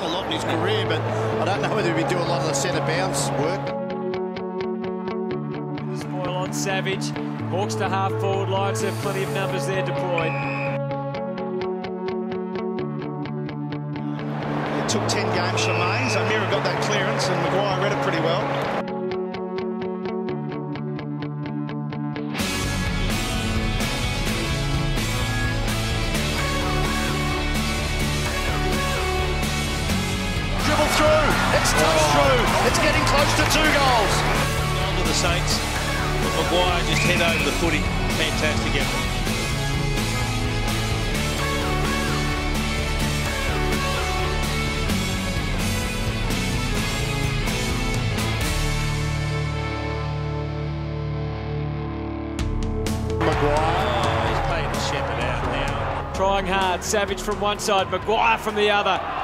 done a lot in his career, but I don't know whether he'll do a lot of the centre bounce work. Spoil on Savage. Hawks to half forward line, so plenty of numbers there deployed. It took 10 games for Mays. O'Meara got that clearance and Maguire read it pretty well. It's touched through. It's getting close to two goals. Goal to the Saints. But Maguire just head over the footy. Fantastic effort. Maguire. Oh, he's playing the shepherd out now. Trying hard. Savage from one side, Maguire from the other.